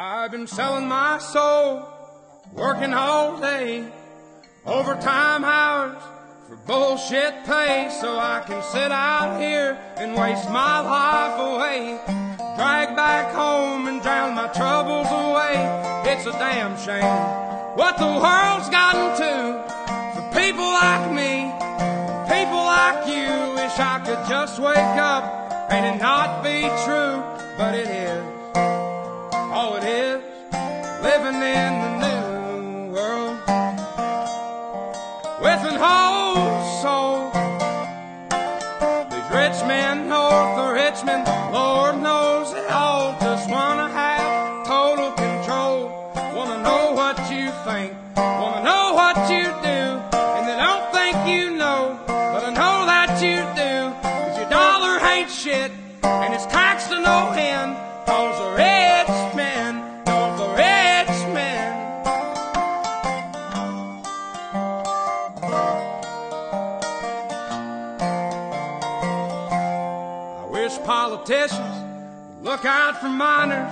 I've been selling my soul, working all day, overtime hours for bullshit pay, so I can sit out here and waste my life away. Drag back home and drown my troubles away. It's a damn shame what the world's gotten to for people like me, people like you. Wish I could just wake up and it not be true, but it is. Living in the new world with an whole soul. These rich men north of Richmond, Lord knows they all just wanna have total control. Wanna know what you think, wish politicians look out for miners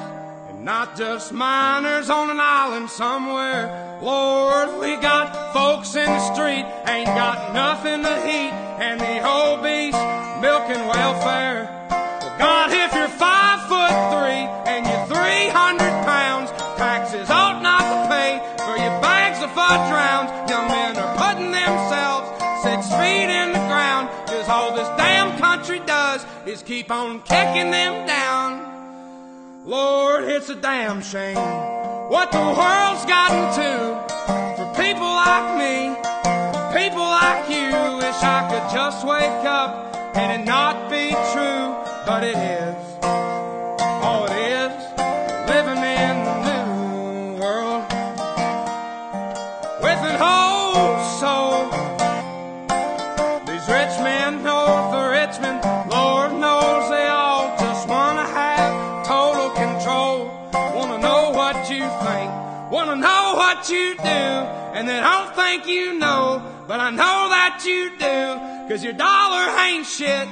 and not just minors on an island somewhere. Lord, we got folks in the street, ain't got nothing to eat, and the obese milking welfare. Well, God, if you're five foot three and you're 300 pounds, taxes ought not to pay for your bags of fudge rounds. Young is keep on kicking them down. Lord, it's a damn shame what the world's gotten to for people like me, people like you. Wish I could just wake up and it not be true, but it is. All it is, living in the new world with an whole soul. Think, wanna know what you do, and they don't think you know, but I know that you do, cause your dollar ain't shit,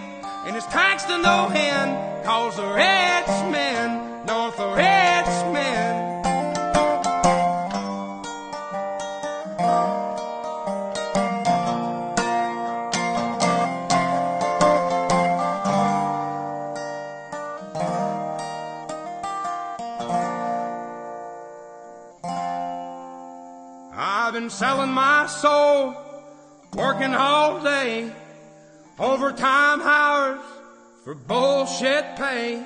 and it's taxed to no end, cause the rich men, north of rich men. I've been selling my soul, working all day, overtime hours for bullshit pay.